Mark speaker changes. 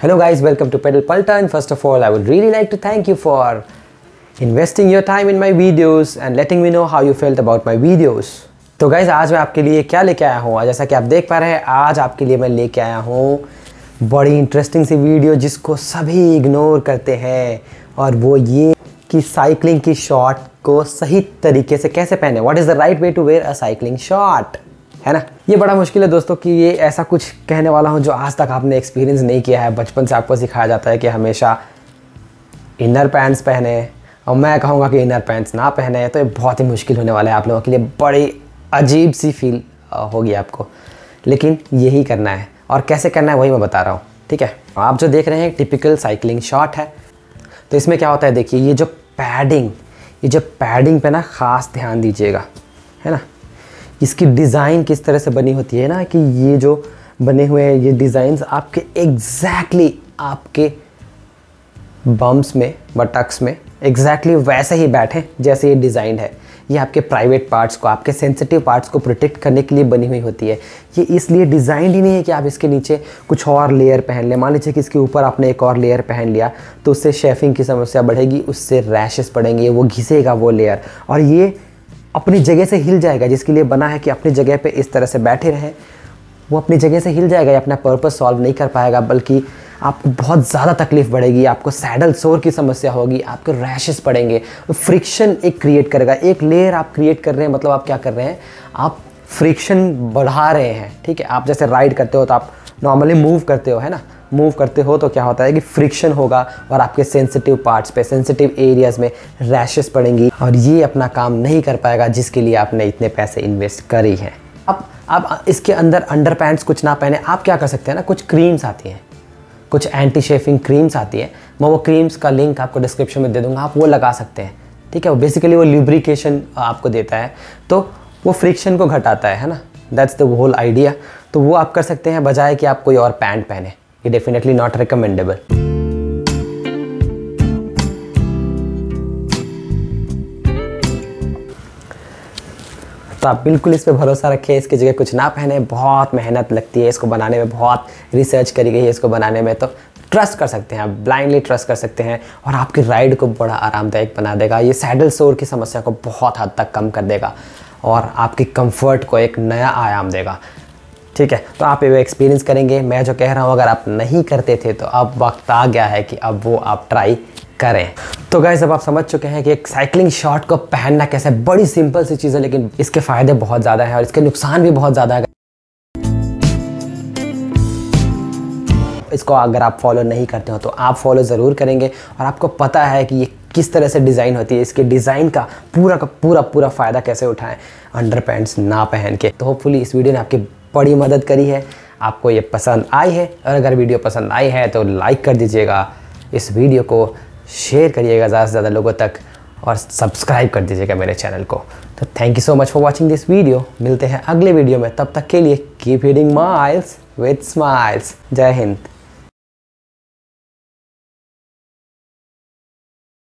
Speaker 1: Hello guys, welcome to Pedal Palta and first of all I would really like to thank you for investing your time in my videos and letting me know how you felt about my videos. तो guys आज मैं आपके लिए क्या लेके आया हूँ जैसा कि आप देख पा रहे हैं आज आपके लिए मैं लेके आया हूँ बड़ी इंटरेस्टिंग सी वीडियो जिसको सभी इग्नोर करते हैं और वो ये कि साइकिलिंग की शॉर्ट को सही तरीके से कैसे पहने? What is the right way to wear a cycling short है ना? ये बड़ा मुश्किल है दोस्तों कि ये ऐसा कुछ कहने वाला हूँ जो आज तक आपने एक्सपीरियंस नहीं किया है। बचपन से आपको सिखाया जाता है कि हमेशा इनर पैंट्स पहने और मैं कहूँगा कि इनर पैंट्स ना पहने। तो ये बहुत ही मुश्किल होने वाला है आप लोगों के लिए। बड़ी अजीब सी फील होगी आपको। लेकिन यही करना है और कैसे करना है वही मैं बता रहा हूँ। ठीक है? आप जो देख रहे हैं टिपिकल साइकिलिंग शॉट है। तो इसमें क्या होता है? देखिए, ये जो पैडिंग ये जब पैडिंग पे ना ख़ास ध्यान दीजिएगा, है ना? इसकी डिज़ाइन किस तरह से बनी होती है ना कि ये जो बने हुए हैं, ये डिज़ाइंस आपके एग्जैक्टली exactly आपके बम्स में बटक्स में एग्जैक्टली exactly वैसे ही बैठे जैसे ये डिज़ाइन है। ये आपके प्राइवेट पार्ट्स को, आपके सेंसिटिव पार्ट्स को प्रोटेक्ट करने के लिए बनी हुई होती है। ये इसलिए डिज़ाइंड ही नहीं है कि आप इसके नीचे कुछ और लेयर पहन लें। मान लीजिए कि इसके ऊपर आपने एक और लेयर पहन लिया तो उससे शेफिंग की समस्या बढ़ेगी, उससे रैशेस पड़ेंगे, वो घिसेगा वो लेयर और ये अपनी जगह से हिल जाएगा, जिसके लिए बना है कि अपनी जगह पे इस तरह से बैठे रहें। वो अपनी जगह से हिल जाएगा, या अपना पर्पस सॉल्व नहीं कर पाएगा, बल्कि आपको बहुत ज़्यादा तकलीफ़ बढ़ेगी, आपको सैडल सोर की समस्या होगी, आपके रैशेस पड़ेंगे, फ्रिक्शन एक क्रिएट करेगा। एक लेयर आप क्रिएट कर रहे हैं मतलब आप क्या कर रहे हैं? आप फ्रिक्शन बढ़ा रहे हैं, ठीक है? आप जैसे राइड करते हो तो आप नॉर्मली मूव करते हो, है ना? मूव करते हो तो क्या होता है कि फ्रिक्शन होगा और आपके सेंसिटिव पार्ट्स पे सेंसिटिव एरियाज़ में रैशेस पड़ेंगी और ये अपना काम नहीं कर पाएगा, जिसके लिए आपने इतने पैसे इन्वेस्ट करी हैं। अब आप इसके अंदर अंडर पैंट्स कुछ ना पहने, आप क्या कर सकते हैं ना? कुछ क्रीम्स आती हैं। कुछ एंटी शेफिंग क्रीम्स आती है। मैं वो क्रीम्स का लिंक आपको डिस्क्रिप्शन में दे दूँगा। आप वो लगा सकते हैं। ठीक है? वो बेसिकली वो ल्यूब्रिकेशन आपको देता है। तो वो फ्रिक्शन को घटाता है है ना? दैट्स द होल आइडिया तो वो आप कर सकते हैं बजाय कि आप कोई और पैंट पहने। ये डेफिनेटली नॉट रिकमेंडेबल तो आप बिल्कुल इस पर भरोसा रखें इसकी जगह कुछ ना पहने, बहुत मेहनत लगती है इसको बनाने में, बहुत रिसर्च करी गई है इसको बनाने में तो ट्रस्ट कर सकते हैं आप ब्लाइंडली ट्रस्ट कर सकते हैं और आपकी राइड को बड़ा आरामदायक बना देगा। ये सैडल सोर की समस्या को बहुत हद तक कम कर देगा और आपकी कंफर्ट को एक नया आयाम देगा। ठीक है तो आप ये एक्सपीरियंस करेंगे। मैं जो कह रहा हूँ, अगर आप नहीं करते थे तो अब वक्त आ गया है कि अब वो आप ट्राई करें। तो गैस अब आप समझ चुके हैं कि एक साइकिलिंग शॉर्ट को पहनना कैसे है बड़ी सिंपल सी चीज़ है, लेकिन इसके फ़ायदे बहुत ज़्यादा है और इसके नुकसान भी बहुत ज़्यादा है। इसको अगर आप फॉलो नहीं करते हो तो आप फॉलो ज़रूर करेंगे और आपको पता है कि ये किस तरह से डिज़ाइन होती है, इसके डिज़ाइन का पूरा का पूरा पूरा फ़ायदा कैसे उठाएँ अंडर पैंट्स ना पहन के। तो होपफुली इस वीडियो ने आपकी बड़ी मदद करी है, आपको ये पसंद आई है और अगर वीडियो पसंद आई है तो लाइक कर दीजिएगा इस वीडियो को। शेयर करिएगा ज़्यादा से ज़्यादा लोगों तक और सब्सक्राइब कर दीजिएगा मेरे चैनल को। तो thank you so much for watching this video मिलते हैं अगले वीडियो में। तब तक के लिए keep reading miles with smiles जय हिंद।